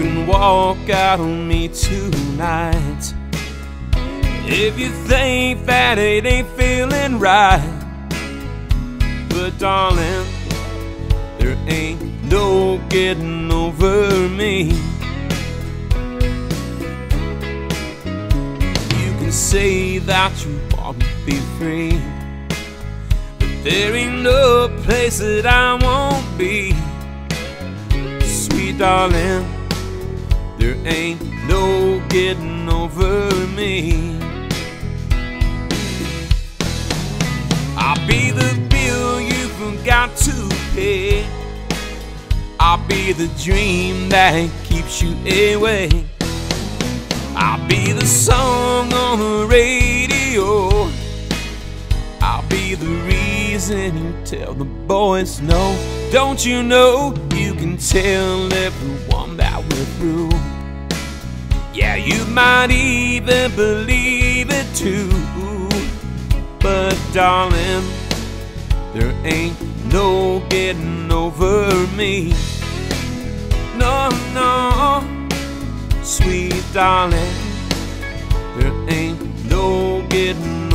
can walk out on me tonight. If you think that it ain't feeling right, but darling, there ain't no getting over me. You can say that you want to be free, but there ain't no place that I won't be. Sweet darling, there ain't no getting over me. I'll be the bill you forgot to pay. I'll be the dream that keeps you awake. I'll be the song on the radio. I'll be the reason you tell the boys no. Don't you know can tell everyone that we're through? Yeah, you might even believe it too. But darling, there ain't no getting over me. No, no, sweet darling, there ain't no getting